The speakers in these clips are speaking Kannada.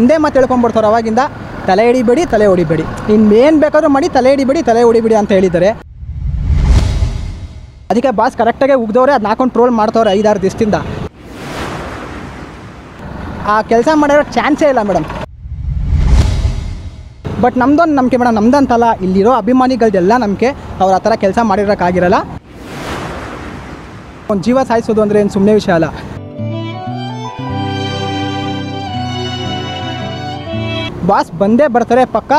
ಒಂದೇ ಮಾತು ಹೇಳ್ಕೊಂಡ್ಬಿಡ್ತಾರೆ ಅವಾಗಿಂದ ತಲೆ ಹಿಡಿಬೇಡಿ, ತಲೆ ಹೊಡಿಬೇಡಿ ಇನ್ನೇನು ಬೇಕಾದರೂ ಮಾಡಿ, ತಲೆ ಹಿಡಿಬೇಡಿ, ತಲೆ ಹೊಡಿಬೇಡಿ ಅಂತ ಹೇಳಿದ್ದಾರೆ. ಅದಕ್ಕೆ ಬಾಸ್ ಕರೆಕ್ಟಾಗೆ ಉಗ್ದವ್ರೆ ಅದನ್ನ ಹಾಕೊಂಡು ಟ್ರೋಲ್ ಮಾಡ್ತವ್ರೆ ಐದಾರು ದಿವಸದಿಂದ. ಆ ಕೆಲಸ ಮಾಡಿರೋ ಚಾನ್ಸೇ ಇಲ್ಲ ಮೇಡಮ್ ಬಟ್ ನಮ್ದೊಂದು ನಂಬಿಕೆ ಮೇಡಮ್ ನಮ್ದಂತಲ್ಲ ಇಲ್ಲಿರೋ ಅಭಿಮಾನಿಗಳದೆಲ್ಲ ನಂಬಿಕೆ ಅವ್ರು ಆ ಥರ ಕೆಲಸ ಮಾಡಿರೋಕ್ಕಾಗಿರಲ್ಲ. ಒಂದು ಜೀವ ಸಾಯಿಸೋದು ಅಂದರೆ ಏನು ಸುಮ್ಮನೆ ವಿಷಯ ಅಲ್ಲ. ಬಾಸ್ ಬಂದೇ ಬರ್ತಾರೆ ಪಕ್ಕ.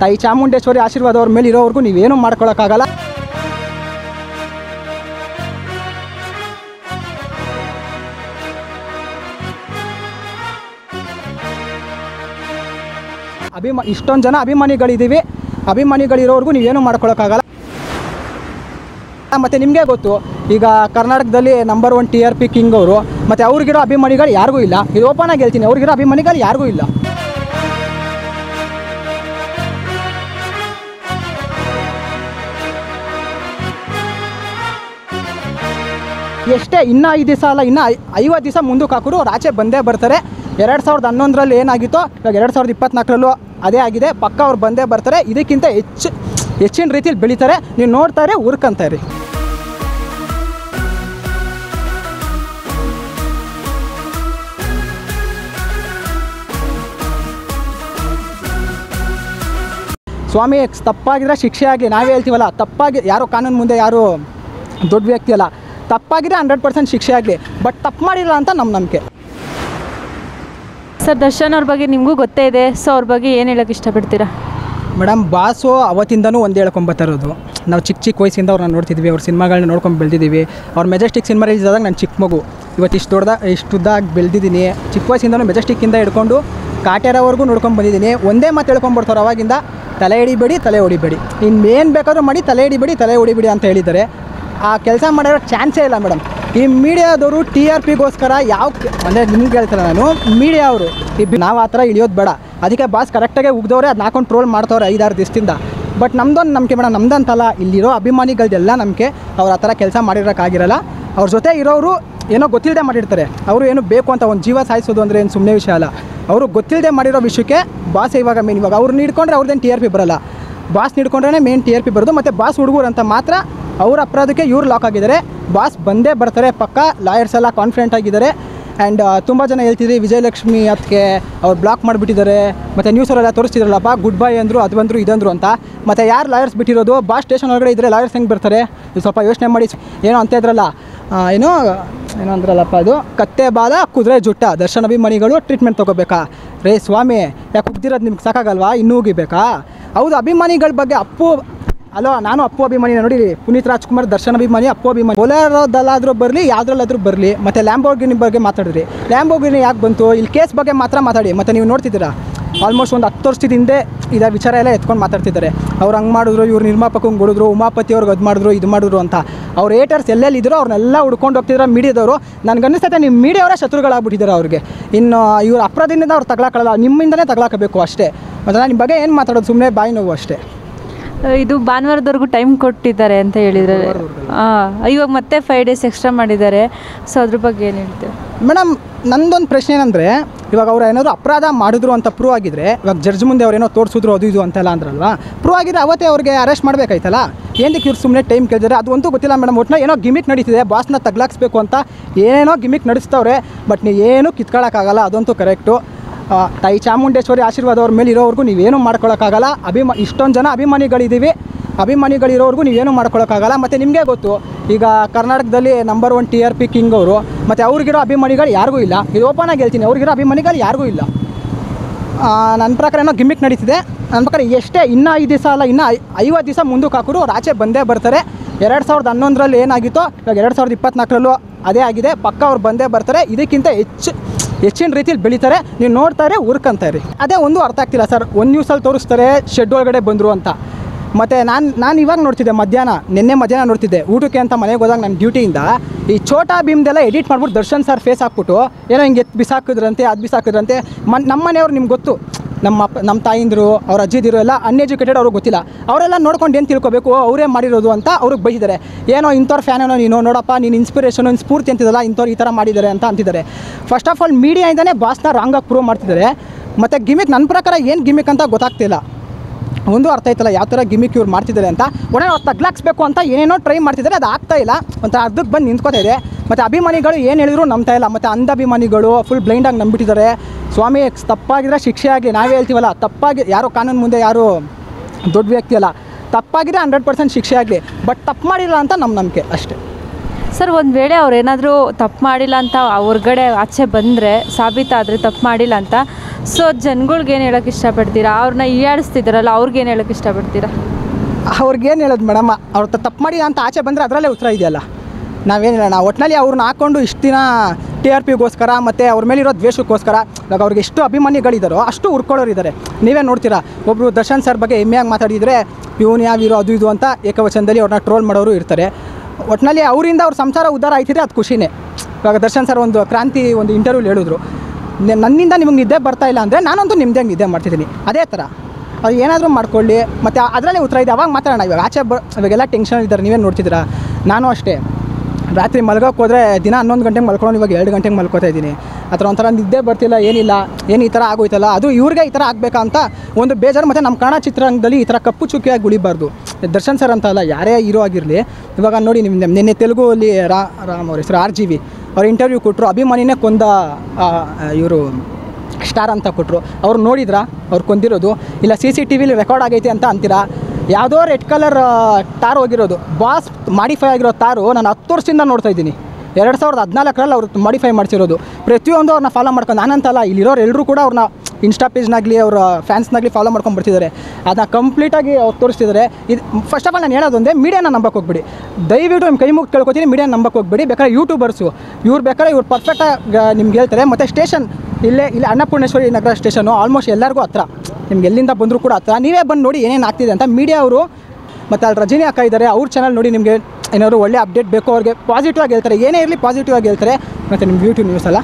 ತಾಯಿ ಚಾಮುಂಡೇಶ್ವರಿ ಆಶೀರ್ವಾದ ಅವ್ರ ಮೇಲೆ ಇರೋವರೆಗೂ ನೀವೇನು ಮಾಡ್ಕೊಳಕ್ಕಾಗಲ್ಲ. ಅಭಿಮಾ ಇಷ್ಟೊಂದು ಜನ ಅಭಿಮಾನಿಗಳಿದ್ದೀವಿ. ಅಭಿಮಾನಿಗಳಿರೋವರೆಗೂ ನೀವೇನು ಮಾಡ್ಕೊಳಕ್ಕಾಗಲ್ಲ. ಮತ್ತು ನಿಮಗೆ ಗೊತ್ತು, ಈಗ ಕರ್ನಾಟಕದಲ್ಲಿ number one T R P king ಅವರು, ಮತ್ತು ಅವ್ರಿಗಿರೋ ಅಭಿಮಾನಿಗಳು ಯಾರಿಗೂ ಇಲ್ಲ. ಇದು ಓಪನ್ ಆಗಿ ಹೇಳ್ತೀನಿ, ಅವ್ರಿಗಿರೋ ಅಭಿಮಾನಿಗಳು ಯಾರಿಗೂ ಇಲ್ಲ. ಎಷ್ಟೇ ಇನ್ನೂ ಐದು ದಿವಸ ಅಲ್ಲ, ಇನ್ನೂ ಐವತ್ತು ದಿವಸ ಮುಂದಕ್ಕೆ ಹಾಕಿದ್ರು ಅವ್ರು ಆಚೆ ಬಂದೇ ಬರ್ತಾರೆ. ಎರಡು ಸಾವಿರದ ಹನ್ನೊಂದರಲ್ಲಿ ಏನಾಗಿತ್ತೋ, ಇವಾಗ ಎರಡು ಸಾವಿರದ ಇಪ್ಪತ್ನಾಲ್ಕರಲ್ಲೂ ಅದೇ ಆಗಿದೆ. ಪಕ್ಕ ಅವ್ರು ಬಂದೇ ಬರ್ತಾರೆ. ಇದಕ್ಕಿಂತ ಹೆಚ್ಚು, ಹೆಚ್ಚಿನ ರೀತಿಯಲ್ಲಿ ಬೆಳೀತಾರೆ. ನೀವು ನೋಡ್ತಾರೆ ಉರ್ಕಂತಾರೆ ಸ್ವಾಮಿ ತಪ್ಪಾಗಿದ್ರೆ ಶಿಕ್ಷೆ ಆಗಲಿ ನಾವೇ ಹೇಳ್ತೀವಲ್ಲ ತಪ್ಪಾಗಿ ಯಾರು ಕಾನೂನು ಮುಂದೆ ಯಾರು ದೊಡ್ಡ ವ್ಯಕ್ತಿ ಅಲ್ಲ ತಪ್ಪಾಗಿದ್ರೆ ಹಂಡ್ರೆಡ್ ಪರ್ಸೆಂಟ್ ಶಿಕ್ಷೆ ಆಗಲಿ ಬಟ್ ತಪ್ಪು ಮಾಡಿಲ್ಲ ಅಂತ ನಮ್ಮ ನಂಬಿಕೆ. ಸರ್ ದರ್ಶನ್ ಅವ್ರ ಬಗ್ಗೆ ನಿಮಗೂ ಗೊತ್ತೇ ಇದೆ ಸೊ ಅವ್ರ ಬಗ್ಗೆ ಏನು ಹೇಳೋಕ್ಕೆ ಇಷ್ಟಪಡ್ತೀರಾ? ಮೇಡಮ್ ಬಾಸು ಅವತ್ತಿಂದನೂ ಒಂದು ಹೇಳ್ಕೊಂಬತ್ತಿರೋದು ನಾವು ಚಿಕ್ಕ ಚಿಕ್ಕ ವಯಸ್ಸಿಂದ ಅವ್ರನ್ನ ನೋಡ್ತಿದ್ವಿ ಅವ್ರ ಸಿನಿಮಾಗಳನ್ನ ನೋಡ್ಕೊಂಡು ಬೆಳೆದಿದ್ದೀವಿ. ಅವ್ರ ಮೆಜೆಸ್ಟಿಕ್ ಸಿನಿಮಾ ರಿಲೀಸ್ ಆದಾಗ ನಾನು ಚಿಕ್ಕ ಮಗು. ಇವತ್ತು ಇಷ್ಟು ದೊಡ್ಡದ ಇಷ್ಟು ಉದ್ದಾಗಿ ಬೆಳೆದಿದ್ದೀನಿ. ಚಿಕ್ಕ ವಯಸ್ಸಿಂದನೂ ಮೆಜೆಸ್ಟಿಕ್ಕಿಂದ ಹಿಡ್ಕೊಂಡು ಕಾಟೇರವರೆಗೂ ನೋಡ್ಕೊಂಡು ಬಂದಿದ್ದೀನಿ. ಒಂದೇ ಮಾತು ಹೇಳ್ಕೊಂಡ್ಬಿಡ್ತಾರೆ ಅವಾಗಿಂದ ತಲೆ ಹಿಡಿಬೇಡಿ, ತಲೆ ಹೊಡಿಬೇಡಿ. ಇನ್ನು ಏನು ಬೇಕಾದರೂ ಮಾಡಿ, ತಲೆ ಹಿಡಿಬೇಡಿ, ತಲೆ ಹೊಡಿಬೇಡಿ ಅಂತ ಹೇಳಿದ್ದಾರೆ. ಆ ಕೆಲಸ ಮಾಡಿರೋ ಚಾನ್ಸೇ ಇಲ್ಲ ಮೇಡಮ್ ಈ ಮೀಡಿಯಾದವರು ಟಿ ಆರ್ ಪಿಗೋಸ್ಕರ ಯಾವ ಅಂದರೆ ನಿಮ್ಗೆ ಹೇಳ್ತಾರೆ ನಾನು ಮೀಡಿಯಾ ಅವರು. ನಾವು ಆ ಥರ ಇಳಿಯೋದು ಬೇಡ. ಅದಕ್ಕೆ ಬಾಸ್ ಕರೆಕ್ಟಾಗೆ ಉಗ್ದವ್ರೆ ಅದನ್ನ ಹಾಕೊಂಡು ಟ್ರೋಲ್ ಮಾಡ್ತವ್ರೆ ಐದಾರು ದಿವಸದಿಂದ. ಬಟ್ ನಮ್ದೊಂದು ನಂಬಿಕೆ ಮೇಡಮ್ ನಮ್ದಂತಲ್ಲ, ಇಲ್ಲಿರೋ ಅಭಿಮಾನಿಗಳ್ದೆಲ್ಲ ನಂಬಿಕೆ, ಅವ್ರು ಆ ಥರ ಕೆಲಸ ಮಾಡಿರೋಕ್ಕಾಗಿರಲ್ಲ ಅವ್ರ ಜೊತೆ ಇರೋರು ಏನೋ ಗೊತ್ತಿಲ್ಲದೆ ಮಾಡಿರ್ತಾರೆ. ಅವರು ಏನು ಬೇಕು ಅಂತ ಒಂದು ಜೀವ ಸಾಯಿಸೋದು ಅಂದರೆ ಏನು ಸುಮ್ಮನೆ ವಿಷಯ ಅಲ್ಲ. ಅವರು ಗೊತ್ತಿಲ್ಲದೆ ಮಾಡಿರೋ ವಿಷಯಕ್ಕೆ ಬಾಸ್ ಇವಾಗ ಮೇನ್ ಇವಾಗ ಅವ್ರನ್ನ ಹಿಡ್ಕೊಂಡ್ರೆ ಅವ್ರದ್ದೇನು ಟಿ ಆರ್ ಪಿ ಬರಲ್ಲ. ಬಾಸ್ ಹಿಡ್ಕೊಂಡ್ರೆ ಮೇನ್ ಟಿ ಆರ್ ಪಿ ಬರೋದು ಮತ್ತು ಬಾಸ್ ಹುಡುಗರು ಅಂತ ಮಾತ್ರ ಅವ್ರ ಅಪರಾಧಕ್ಕೆ ಇವ್ರು ಲಾಕ್ ಆಗಿದ್ದಾರೆ. ಬಾಸ್ ಬಂದೇ ಬರ್ತಾರೆ, ಪಕ್ಕ ಲಾಯರ್ಸ್ ಎಲ್ಲ ಕಾನ್ಫಿಡೆಂಟ್ ಆಗಿದ್ದಾರೆ. ಆ್ಯಂಡ್ ತುಂಬ ಜನ ಹೇಳ್ತಿದ್ರಿ ವಿಜಯಲಕ್ಷ್ಮಿ ಅದಕ್ಕೆ ಅವ್ರು ಬ್ಲಾಕ್ ಮಾಡಿಬಿಟ್ಟಿದ್ದಾರೆ. ಮತ್ತು ನ್ಯೂಸಲ್ಲೆಲ್ಲ ತೋರಿಸ್ತಿದ್ರಲ್ಲಪ್ಪ ಗುಡ್ ಬೈ ಅಂದರು, ಅದು ಬಂದರು ಇದಂದರು ಅಂತ. ಮತ್ತು ಯಾರು ಲಾಯರ್ಸ್ ಬಿಟ್ಟಿರೋದು? ಬಾಸ್ ಸ್ಟೇಷನ್ ಒಳಗಡೆ ಇದ್ದರೆ ಲಾಯರ್ಸ್ ಹೆಂಗೆ ಬರ್ತಾರೆ? ಸ್ವಲ್ಪ ಯೋಚನೆ ಮಾಡಿ, ಏನೋ ಅಂತ ಇದ್ರಲ್ಲ. ಏನೋ ಏನೋ ಅಂದ್ರಲ್ಲಪ್ಪ ಅದು? ಕತ್ತೆ ಬಾಲ, ಕುದುರೆ ಜುಟ್ಟ. ದರ್ಶನ ಅಭಿಮಾನಿಗಳು ಟ್ರೀಟ್ಮೆಂಟ್ ತೊಗೋಬೇಕಾ? ರೇ ಸ್ವಾಮಿ, ಯಾಕೆ ಕುಗ್ದಿರೋದು ನಿಮ್ಗೆ ಸಾಕಾಗಲ್ವಾ? ಇನ್ನೂ ಹೋಗಿಬೇಕಾ ಹೌದು, ಅಭಿಮಾನಿಗಳ ಬಗ್ಗೆ ಅಪ್ಪು, ಅಲೋ, ನಾನು ಅಪ್ಪು ಅಭಿಮಾನಿ ನೋಡಿ ಪುನೀತ್ ರಾಜ್ಕುಮಾರ್ ದರ್ಶನ ಅಭಿಮಾನಿ ಅಪ್ಪು ಅಭಿಮಾನಿ. ಕೋಲಾರದಲ್ಲಾದರೂ ಬರಲಿ, ಯಾವುದ್ರಲ್ಲಾದರೂ ಬರಲಿ. ಮತ್ತು ಲ್ಯಾಂಬೋಗಿನಿ ಬಗ್ಗೆ ಮಾತಾಡಿರಿ ಲ್ಯಾಂಬೋಗಿನಿ ಯಾಕೆ ಬಂತು? ಇಲ್ಲಿ ಕೇಸ್ ಬಗ್ಗೆ ಮಾತ್ರ ಮಾತಾಡಿ. ಮತ್ತು ನೀವು ನೋಡ್ತಿದ್ದೀರಾ? ಆಲ್ಮೋಸ್ಟ್ ಒಂದು ಹತ್ತು ವರ್ಷದ ಹಿಂದೆ ಇದೇ ವಿಚಾರ ಎಲ್ಲ ಎತ್ಕೊಂಡು ಮಾತಾಡ್ತಿದ್ದಾರೆ. ಅವ್ರು ಹಂಗೆ ಮಾಡಿದ್ರು ಇವ್ರು ನಿರ್ಮಾಪಕಂಗೆ ಹೊಡಿದ್ರು ಉಮಾಪತಿ ಅವ್ರಿಗೆ ಅದು ಮಾಡಿದ್ರು ಇದು ಮಾಡಿದ್ರು ಅಂತ. ಅವ್ರು ಏಟರ್ಸ್ ಎಲ್ಲೆಲ್ಲಿ ಇದ್ರು ಅವ್ರನ್ನೆಲ್ಲ ಹುಡ್ಕೊಂಡು ಹೋಗ್ತಿದ್ರೆ ಮೀಡಿಯಾದವರು. ನನಗೆ ಅನಿಸ್ತೈತೆ ನಿಮ್ಮ ಮೀಡಿಯಾವರೇ ಶತ್ರುಗಳಾಗ್ಬಿಟ್ಟಿದ್ದಾರೆ ಅವ್ರಿಗೆ. ಇನ್ನು ಇವ್ರ ಅಪರಾಧದಿಂದ ಅವ್ರು ತಗೊಳಕ್ಕಲ್ಲ ನಿಮ್ಮಿಂದನೇ ತಗೊಳಕಬೇಕು ಅಷ್ಟೇ. ಮತ್ತು ನಾನು ನಿಮ್ಮ ಬಗ್ಗೆ ಏನು ಮಾತಾಡೋದು ಸುಮ್ಮನೆ ಬಾಯಿ ನೋವು ಅಷ್ಟೇ. ಇದು ಭಾನುವಾರದವರೆಗೂ ಟೈಮ್ ಕೊಟ್ಟಿದ್ದಾರೆ ಅಂತ ಹೇಳಿದರೆ ಹಾಂ ಇವಾಗ ಮತ್ತೆ ಫೈವ್ ಡೇಸ್ ಎಕ್ಸ್ಟ್ರಾ ಮಾಡಿದ್ದಾರೆ. ಸೊ ಅದ್ರ ಬಗ್ಗೆ ಏನು ಹೇಳ್ತೀವಿ ಮೇಡಮ್ ನಂದೊಂದು ಪ್ರಶ್ನೆ ಏನಂದರೆ ಇವಾಗ ಅವ್ರು ಏನಾದರೂ ಅಪರಾಧ ಮಾಡಿದ್ರು ಅಂತ ಪ್ರೂವ್ ಆಗಿದ್ರೆ, ಇವಾಗ ಜಡ್ಜ್ ಮುಂದೆ ಅವ್ರೇನೋ ತೋರಿಸಿದ್ರು ಅದು ಇದು ಅಂತೆಲ್ಲ ಅಂದ್ರಲ್ವಾ? ಪ್ರೂವ್ ಆಗಿದ್ರೆ ಅವತ್ತೇ ಅವ್ರಿಗೆ ಅರೆಸ್ಟ್ ಮಾಡಬೇಕಾಯ್ತಲ್ಲ? ಏನಕ್ಕೆ ಇವ್ರು ಸುಮ್ಮನೆ ಟೈಮ್ ಕೇಳಿದ್ರೆ ಅದು ಅಂತೂ ಗೊತ್ತಿಲ್ಲ ಮೇಡಮ್ ಒಟ್ಟಿನ ಏನೋ ಗಿಮಿಕ್ ನಡೀತಿದೆ ಬಾಸ್ನ ತಗ್ಲಾಕ್ಸ್ಬೇಕು ಅಂತ ಏನೇನೋ ಗಿಮಿಕ್ ನಡೆಸ್ತವ್ರೆ ಬಟ್ ನೀವು ಏನೂ ಕಿತ್ಕೊಳ್ಳೋಕ್ಕಾಗಲ್ಲ ಅದಂತೂ ಕರೆಕ್ಟು ತಾಯಿ ಚಾಮುಂಡೇಶ್ವರಿ ಆಶೀರ್ವಾದ ಅವ್ರ ಮೇಲೆ ಇರೋವರೆಗೂ ನೀವೇನು ಮಾಡ್ಕೊಳ್ಳೋಕ್ಕಾಗಲ್ಲ ಅಭಿಮಾ, ಇಷ್ಟೊಂದು ಜನ ಅಭಿಮಾನಿಗಳಿದ್ದೀವಿ ಅಭಿಮಾನಿಗಳಿರೋವರೆಗೂ ನೀವೇನು ಮಾಡ್ಕೊಳಕ್ಕಾಗಲ್ಲ. ಮತ್ತು ನಿಮಗೆ ಗೊತ್ತು, ಈಗ ಕರ್ನಾಟಕದಲ್ಲಿ number one T R P king ಅವರು, ಮತ್ತು ಅವ್ರಿಗಿರೋ ಅಭಿಮಾನಿಗಳು ಯಾರಿಗೂ ಇಲ್ಲ. ಇದು ಓಪನ್ ಆಗಿ ಹೇಳ್ತೀನಿ, ಅವ್ರಿಗಿರೋ ಅಭಿಮಾನಿಗಳು ಯಾರಿಗೂ ಇಲ್ಲ. ನನ್ನ ಪ್ರಕಾರ ಏನೋ ಗಿಮ್ಮಿಕ್ ನಡೀತಿದೆ. ನನ್ನ ಪ್ರಕಾರ ಎಷ್ಟೇ ಇನ್ನೂ ಐದು ದಿವಸ ಅಲ್ಲ, ಇನ್ನೂ ಐವತ್ತು ದಿವಸ ಮುಂದಕ್ಕೆ ಹಾಕಿದ್ರು ರಾಚೆ ಬಂದೇ ಬರ್ತಾರೆ. ಎರಡು ಸಾವಿರದ ಹನ್ನೊಂದರಲ್ಲಿ ಏನಾಗಿತ್ತೋ, ಇವಾಗ ಎರಡು ಸಾವಿರದ ಇಪ್ಪತ್ನಾಲ್ಕರಲ್ಲೂ ಅದೇ ಆಗಿದೆ. ಪಕ್ಕ ಅವ್ರು ಬಂದೇ ಬರ್ತಾರೆ. ಇದಕ್ಕಿಂತ ಹೆಚ್ಚು, ಹೆಚ್ಚಿನ ರೀತಿಯಲ್ಲಿ ಬೆಳೀತಾರೆ. ನೀವು ನೋಡ್ತಾರೆ ಉರ್ಕಂತಾರೆ ಅದೇ ಒಂದು ಅರ್ಥ ಆಗ್ತಿಲ್ಲ ಸರ್. ಒಂದು ನ್ಯೂಸಲ್ಲಿ ತೋರಿಸ್ತಾರೆ ಶೆಡ್ ಒಳಗಡೆ ಬಂದರು ಅಂತ. ಮತ್ತು ನಾನು ನಾನು ಇವಾಗ ನೋಡ್ತಿದ್ದೆ ಮಧ್ಯಾಹ್ನ, ನಿನ್ನೆ ಮಧ್ಯಾಹ್ನ ನೋಡ್ತಿದ್ದೆ. ಊಟಕ್ಕೆ ಅಂತ ಮನೆಗೆ ಹೋದಾಗ ನನ್ನ ಡ್ಯೂಟಿಯಿಂದ ಈ ಛೋಟಾ ಭೀಮ್ದೆಲ್ಲ ಎಡಿಟ್ ಮಾಡ್ಬಿಟ್ಟು ದರ್ಶನ್ ಸರ್ ಫೇಸ್ ಹಾಕ್ಬಿಟ್ಟು, ಏನೋ ಹಿಂಗೆ ಎತ್ತು ಬಿಸಾಕಿದ್ರಂತೆ ಅದು ಬಿಸಾಕಿದ್ರಂತೆ ಮನ್ ನಮ್ಮ ಮನೆಯವ್ರು ನಿಮ್ಗೆ ಗೊತ್ತು. ನಮ್ಮ ಅಪ್ಪ ನಮ್ಮ ತಾಯಿಂದರು, ಅವ್ರ ಅಜ್ಜಿದಿರು ಎಲ್ಲ ಅನ್ಎಜುಕೇಟೆಡ್ ಅವ್ರಿಗೆ ಗೊತ್ತಿಲ್ಲ. ಅವರೆಲ್ಲ ನೋಡ್ಕೊಂಡು ಏನು ತಿಳ್ಕೊಬೇಕು, ಅವರೇ ಮಾಡಿರೋದು ಅಂತ ಅವ್ರಿಗೆ ಬೈದಿದ್ದಾರೆ. ಏನೋ ಇಂಥವ್ರ ಫ್ಯಾನ್ ಏನೋ ನೀನು ನೋಡಪ್ಪ, ನೀನು ಇನ್ಸ್ಪಿರೇಷನು ಸ್ಫೂರ್ತಿ ಅಂತಿದಲ್ಲ, ಇಂಥವ್ರು ಈ ಥರ ಮಾಡಿದ್ದಾರೆ ಅಂತ ಅಂತಿದ್ದಾರೆ. ಫಸ್ಟ್ ಆಫ್ ಆಲ್ ಮೀಡಿಯಾಯಿಂದನೇ ಬಾಸ್ನ ರಾಂಗಾಗಿ ಪ್ರೂವ್ ಮಾಡ್ತಿದ್ದಾರೆ. ಮತ್ತು ಗಿಮಿಕ್ ನನ್ನ ಪ್ರಕಾರ ಏನು ಗಿಮಿಕ್ ಅಂತ ಗೊತ್ತಾಗ್ತಿಲ್ಲ. ಒಂದು ಅರ್ಥ ಆಯ್ತಲ್ಲ, ಯಾವ ಥರ ಗಿಮಿಕ್ ಇವ್ರು ಮಾಡ್ತಿದ್ದಾರೆ ಅಂತ. ಒಡನೆ ಅವ್ರು ತಗ್ಲಾಕ್ಸ್ಬೇಕು ಅಂತ ಏನೇನೋ ಟ್ರೈ ಮಾಡ್ತಿದ್ದಾರೆ, ಅದು ಆಗ್ತಾ ಇಲ್ಲ. ಒಂಥರ ಅರ್ಧಕ್ಕೆ ಬಂದು ನಿಂತ್ಕೋತಾ ಇದೆ. ಮತ್ತು ಅಭಿಮಾನಿಗಳು ಏನು ಹೇಳಿದ್ರು ನಂಬ್ತಾ ಇಲ್ಲ. ಮತ್ತು ಅಂಧ ಅಭಿಮಾನಿಗಳು ಫುಲ್ ಬ್ಲೈಂಡಾಗಿ ನಂಬಿಟ್ಟಿದ್ದಾರೆ ಸ್ವಾಮಿ ತಪ್ಪಾಗಿದ್ರೆ ಶಿಕ್ಷೆ ಆಗಲಿ, ನಾವೇ ಹೇಳ್ತೀವಲ್ಲ, ತಪ್ಪಾಗಿ ಯಾರೋ ಕಾನೂನು ಮುಂದೆ ಯಾರು ದೊಡ್ಡ ವ್ಯಕ್ತಿ ಅಲ್ಲ, ತಪ್ಪಾಗಿದ್ರೆ ಹಂಡ್ರೆಡ್ ಪರ್ಸೆಂಟ್ ಶಿಕ್ಷೆ ಆಗಲಿ ಬಟ್ ತಪ್ಪು ಮಾಡಿಲ್ಲ ಅಂತ ನಮ್ಮ ನಂಬಿಕೆ ಅಷ್ಟೇ. ಸರ್, ಒಂದು ವೇಳೆ ಅವ್ರು ಏನಾದರೂ ತಪ್ಪು ಮಾಡಿಲ್ಲ ಅಂತ ಹೊರ್ಗಡೆ ಆಚೆ ಬಂದರೆ ಸಾಬೀತಾದರೆ ತಪ್ಪು ಮಾಡಿಲ್ಲ ಅಂತ ಸೊ ಜನಗಳ್ಗೆ ಏನು ಹೇಳೋಕ್ಕೆ ಇಷ್ಟಪಡ್ತೀರಾ? ಅವ್ರನ್ನ ಈಯಾಡಿಸ್ತಿದ್ದಾರಲ್ಲ ಅವ್ರಿಗೆ ಏನು ಹೇಳೋಕ್ಕೆ ಇಷ್ಟಪಡ್ತೀರಾ? ಅವ್ರಿಗೇನು ಹೇಳೋದು ಮೇಡಮ್, ಅವ್ರ ತಪ್ಪು ಮಾಡಿ ಅಂತ ಆಚೆ ಬಂದರೆ ಅದರಲ್ಲೇ ಉತ್ತರ ಇದೆಯಲ್ಲ? ನಾವೇನು ಹೇಳೋಣ ಒಟ್ಟಿನಲ್ಲಿ ಅವ್ರನ್ನ ಹಾಕ್ಕೊಂಡು ಇಷ್ಟು ದಿನ ಟಿ ಆರ್ ಪಿಗೋಸ್ಕರ ಮತ್ತು ಅವ್ರ ಮೇಲಿರೋ ದ್ವೇಷಕ್ಕೋಸ್ಕರ, ಇವಾಗ ಅವ್ರಿಗೆ ಎಷ್ಟು ಅಭಿಮಾನಿಗಳಿದ್ದಾರೋ ಅಷ್ಟು ಹುರ್ಕೊಳ್ಳೋರು ಇದ್ದಾರೆ ನೀವೇ ನೋಡ್ತೀರಾ ಒಬ್ಬರು ದರ್ಶನ್ ಸರ್ ಬಗ್ಗೆ ಹೆಮ್ಮೆಯಾಗಿ ಮಾತಾಡಿದರೆ, ಇವನು ಯಾವಿರೋ ಅದು ಇದು ಅಂತ ಏಕವಚನದಲ್ಲಿ ಅವ್ರನ್ನ ಟ್ರೋಲ್ ಮಾಡೋರು ಇರ್ತಾರೆ. ಒಟ್ಟಿನಲ್ಲಿ ಅವರಿಂದ ಅವ್ರ ಸಂಸಾರ ಉದ್ಧಾರ ಆಯ್ತಿದ್ರೆ ಅದು ಖುಷಿನೇ. ಇವಾಗ ದರ್ಶನ್ ಸರ್ ಒಂದು ಕ್ರಾಂತಿ, ಒಂದು ಇಂಟರ್ವ್ಯೂಲಿ ಹೇಳಿದ್ರು. ನನ್ನಿಂದ ನಿಮಗೆ ನಿದ್ದೆ ಬರ್ತಾ ಇಲ್ಲ ಅಂದರೆ ನಾನಂತೂ ನಿಮ್ಮದೇ ನಿದ್ದೆ ಮಾಡ್ತಿದ್ದೀನಿ. ಅದೇ ಥರ ಅದು ಏನಾದರೂ ಮಾಡ್ಕೊಳ್ಳಿ. ಮತ್ತು ಅದರಲ್ಲೇ ಉತ್ತರ ಇದೆ. ಅವಾಗ ಮಾತಾಡೋಣ. ಇವಾಗ ಆಚೆ ಬ ಇವಾಗೆಲ್ಲ ಟೆನ್ಷನ್ ಇದ್ದಾರೆ. ನೀವೇನು ನೋಡ್ತಿದ್ದೀರಾ? ನಾನು ಅಷ್ಟೇ. ರಾತ್ರಿ ಮಲ್ಗೋಕೆ ಹೋದರೆ ದಿನ ಹನ್ನೊಂದು ಗಂಟೆಗೆ ಮಲ್ಕೊಂಡು ಇವಾಗ ಎರಡು ಗಂಟೆಗೆ ಮಲ್ಕೋತಾ ಇದ್ದೀನಿ. ಆ ಥರ ಒಂಥರ ನಿದ್ದೆ ಬರ್ತಿಲ್ಲ, ಏನಿಲ್ಲ. ಏನು ಈ ಥರ ಆಗೋಯ್ತಲ್ಲ? ಅದು ಇವ್ರಿಗೆ ಈ ಥರ ಆಗಬೇಕಾ ಅಂತ ಒಂದು ಬೇಜಾರು. ಮತ್ತು ನಮ್ಮ ಕನ್ನಡ ಚಿತ್ರರಂಗದಲ್ಲಿ ಈ ಥರ ಕಪ್ಪು ಚುಕ್ಕಿಯಾಗಿ ಉಳಿಬಾರ್ದು. ದರ್ಶನ್ ಸರ್ ಅಂತ ಅಲ್ಲ, ಯಾರೇ ಹೀರೋ ಆಗಿರಲಿ. ಇವಾಗ ನೋಡಿ ನಿಮ್ಮ ನಿನ್ನೆ ತೆಲುಗುಲ್ಲಿ ರಾ ರಾಮ್ ಅವ್ರ ಹೆಸರು ಆರ್ ಜಿ ವಿ ಅವ್ರು ಇಂಟರ್ವ್ಯೂ ಕೊಟ್ಟರು ಅಭಿಮಾನಿನೇ ಕೊಂದ ಇವರು ಸ್ಟಾರ್ ಅಂತ ಕೊಟ್ಟರು ಅವ್ರು ನೋಡಿದ್ರಾ? ಅವ್ರು ಕೊಂದಿರೋದು? ಇಲ್ಲ ಸಿ ಸಿ ಟಿ ವಿಲಿ ರೆಕಾರ್ಡ್ ಆಗೈತೆ ಅಂತ ಅಂತೀರಾ? ಯಾವುದೋ ರೆಡ್ ಕಲರ್ ಟಾರ್ ಹೋಗಿರೋದು. ಬಾಸ್ ಮಾಡಿಫೈ ಆಗಿರೋ ತಾರು ನಾನು ಹತ್ತು ವರ್ಷದಿಂದ ನೋಡ್ತಾ ಇದ್ದೀನಿ. ಎರಡು ಸಾವಿರದ ಹದಿನಾಲ್ಕರಲ್ಲಿ ಅವ್ರು ಮಾಡಿಫೈ ಮಾಡಿಸಿರೋದು. ಪ್ರತಿಯೊಂದು ಅವ್ರನ್ನ ಫಾಲೋ ಮಾಡ್ಕೊಂಡು, ನಾನಂತಲ್ಲ ಇಲ್ಲಿರೋರು ಎಲ್ಲರೂ ಕೂಡ ಅವ್ರನ್ನ ಇನ್ಸ್ಟಾ ಪೇಜ್ನಾಗಲಿ ಅವರ ಫ್ಯಾನ್ಸ್ನಾಗಲಿ ಫಾಲೋ ಮಾಡ್ಕೊಂಡು ಬರ್ತಿದ್ದಾರೆ. ಅದನ್ನ ಕಂಪ್ಲೀಟಾಗಿ ಅವ್ರು ತೋರಿಸ್ತಿದ್ದಾರೆ. ಇದು ಫಸ್ಟ್ ಆಫ್ ಆಲ್ ನಾನು ಹೇಳೋದೊಂದೇ ಮೀಡಿಯಾನ ನಂಬಕ್ಕೆ ಹೋಗ್ಬಿಡಿ. ದಯವಿಟ್ಟು ನಿಮ್ಮ ಕೈ ಮುಗಿ ಕೇಳ್ಕೊತೀನಿ ಮೀಡಿಯಾ ನಂಬಕ್ಕೆ ಹೋಗ್ಬಿಡಿ. ಬೇಕಾದ್ರೆ ಯೂಟ್ಯೂಬರ್ಸು ಇವ್ರು ಬೇಕಾದ್ರೆ ಇವ್ರು ಪರ್ಫೆಕ್ಟಾಗಿ ನಿಮ್ಗೆ ಹೇಳ್ತಾರೆ. ಮತ್ತು ಸ್ಟೇಷನ್ ಇಲ್ಲೇ, ಇಲ್ಲಿ ಅನ್ನಪೂರ್ಣೇಶ್ವರಿ ನಗರ ಸ್ಟೇಷನು ಆಲ್ಮೋಸ್ಟ್ ಎಲ್ಲರಿಗೂ ಹತ್ರ. ನಿಮ್ಗೆ ಎಲ್ಲಿಂದ ಬಂದರೂ ಕೂಡ ಹತ್ರ. ನೀವೇ ಬಂದು ನೋಡಿ ಏನೇನು ಆಗ್ತಿದೆ ಅಂತ ಮೀಡಿಯಾ ಅವರು, ಮತ್ತು ಅಲ್ಲಿ ರಜನಿ ಅಕ್ಕ ಇದ್ದಾರೆ ಅವ್ರ ಚಾನಲ್ ನೋಡಿ ನಿಮಗೆ ಏನಾದ್ರು ಒಳ್ಳೆ ಅಪ್ಡೇಟ್ ಬೇಕು ಅವ್ರಿಗೆ ಪಾಸಿಟಿವ್ ಆಗಿ ಹೇಳ್ತಾರೆ. ಏನೇ ಇರಲಿ ಪಾಸಿಟಿವ್ ಆಗಿ ಹೇಳ್ತಾರೆ. ಮತ್ತು ನಿಮ್ಮ ವಿ ಟು ನ್ಯೂಸ್ ಅಲ್ಲ?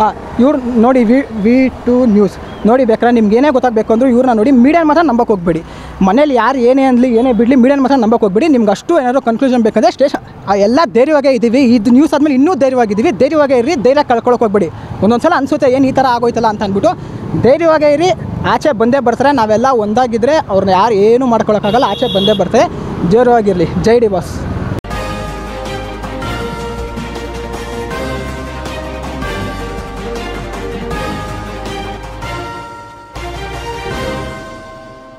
ಹಾಂ ಇವ್ರು ನೋಡಿ ವಿ ವಿ ಟು ನ್ಯೂಸ್ ನೋಡಿ ಬೇಕಾದ್ರೆ ನಿಮ್ಗೆ ಏನೇ ಗೊತ್ತಾಗಬೇಕು ಅಂದರೂ ಇವ್ರನ್ನ ನೋಡಿ ಮೀಡಿಯನ್ ಮಾತ್ರ ನಂಬಕ್ಕೆ ಹೋಗ್ಬೇಡಿ. ಮನೇಲಿ ಯಾರು ಏನೇ ಅನ್ಲಿ ಏನೇ ಬಿಡಲಿ ಮೀಡಿಯನ್ ಮಾತ್ರ ನಂಬಕ್ಕೆ ಹೋಗ್ಬೇಡಿ. ನಿಮ್ಗೆ ಅಷ್ಟು ಏನಾದರೂ ಕನ್ಕ್ಲೂಷನ್ ಬೇಕಂದರೆ ಸ್ಟೇಷನ್ ಎಲ್ಲ ಧೈರ್ಯವಾಗೇ ಇದ್ದೀವಿ ಇದು ನ್ಯೂಸ್ ಆದಮೇಲೆ ಇನ್ನೂ ಧೈರ್ಯವಾಗಿದ್ದೀವಿ ಧೈರ್ಯವಾಗೇ ಇರಿ ಧೈರ್ಯ ಕಳ್ಕೊಳಕ್ಕೆ ಹೋಗ್ಬೇಡಿ. ಒಂದೊಂದು ಸಲ ಅನಿಸುತ್ತೆ, ಏನು ಈ ಥರ ಆಗೋಯ್ತಲ್ಲ ಅಂತ ಅಂದ್ಬಿಟ್ಟು. ಧೈರ್ಯವಾಗೇ ಇರಿ ಆಚೆ ಬಂದೇ ಬರ್ತಾರೆ. ನಾವೆಲ್ಲ ಒಂದಾಗಿದ್ದರೆ ಅವ್ರನ್ನ ಯಾರು ಏನೂ ಮಾಡ್ಕೊಳಕ್ಕಾಗಲ್ಲ. ಆಚೆ ಬಂದೇ ಬರ್ತಾರೆ. ಧೈರ್ಯವಾಗಿರಲಿ ಜೈ ಡಿ ಬಾಸ್.